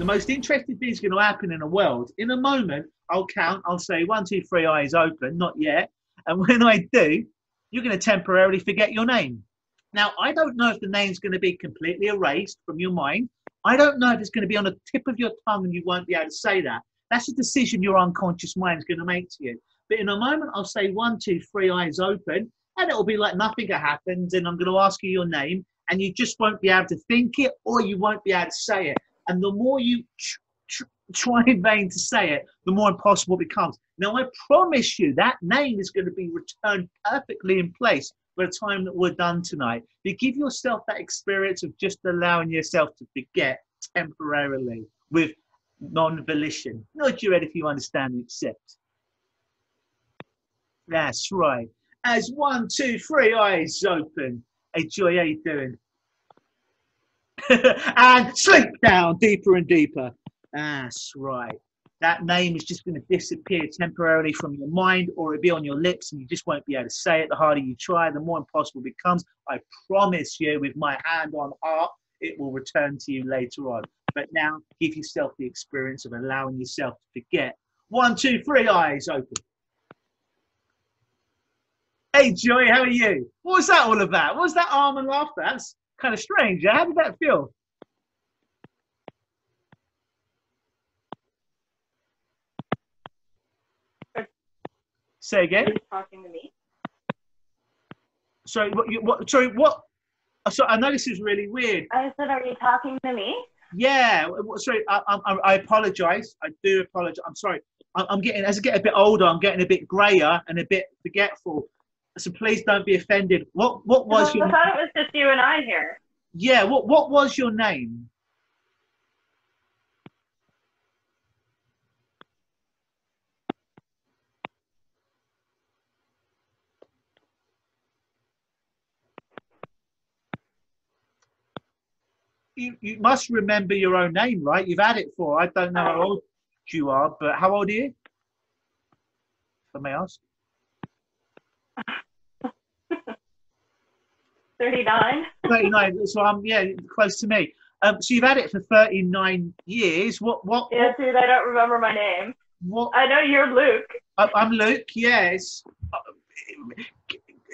most interesting thing is going to happen in the world. In a moment, I'll count. I'll say one, two, three, eyes open. Not yet. And when I do, you're going to temporarily forget your name. Now, I don't know if the name's going to be completely erased from your mind. I don't know if it's going to be on the tip of your tongue and you won't be able to say that. That's a decision your unconscious mind is going to make to you. But in a moment, I'll say one, two, three, eyes open, and it'll be like nothing happened. And I'm going to ask you your name, and you just won't be able to think it or you won't be able to say it. And the more you tr- tr- try in vain to say it, the more impossible it becomes. Now, I promise you that name is going to be returned perfectly in place by the time that we're done tonight. But give yourself that experience of just allowing yourself to forget temporarily with non volition. Not you if you understand and accept. That's right. As one, two, three, eyes open. Hey, Joy, how you doing? and sleep down deeper and deeper. That's right. That name is just going to disappear temporarily from your mind or it'll be on your lips and you just won't be able to say it. The harder you try, the more impossible it becomes. I promise you, with my hand on heart, it will return to you later on. But now give yourself the experience of allowing yourself to forget. One, two, three, eyes open. Hey, Joy, how are you? What was that all about? What was that arm and laughter? That's kind of strange. How did that feel? Say again. Are you talking to me? Sorry, what? You, what sorry, what? So I know this is really weird. I said, are you talking to me? Yeah. Sorry, I, I, I apologize. I do apologize. I'm sorry. I'm, I'm getting as I get a bit older, I'm getting a bit grayer and a bit forgetful. So please don't be offended. What What was No, your? I thought it was just you and I here. Yeah. What What was your name? You, you must remember your own name, right? You've had it for, I don't know how oh. old you are, but how old are you? If I may ask. 39. 39. So I'm, yeah, close to me. Um, so you've had it for 39 years. What, what, Yeah, dude, I don't remember my name. what, I know you're Luke. I, I'm Luke. Yes.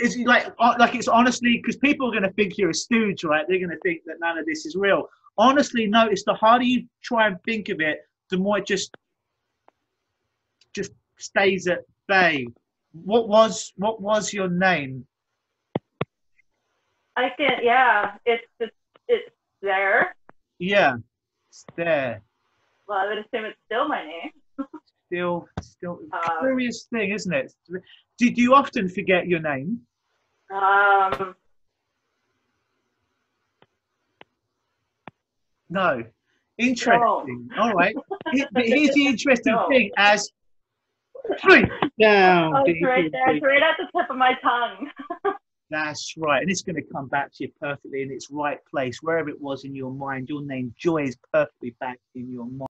It's like uh, like it's honestly because people are going to think you're a stooge, right? They're going to think that none of this is real. Honestly, notice the harder you try and think of it, the more it just just stays at bay. What was what was your name? I can't, yeah, it's just, it's there. Yeah, it's there. Well, I would assume it's still my name. Still, still Uh, curious thing, isn't it? Do, do you often forget your name? Um, No. Interesting. All right. Here's the interesting No. thing: as down. oh, it's right in there. It's right at the tip of my tongue. That's right, and it's going to come back to you perfectly in its right place, wherever it was in your mind. Your name, Joy, is perfectly back in your mind.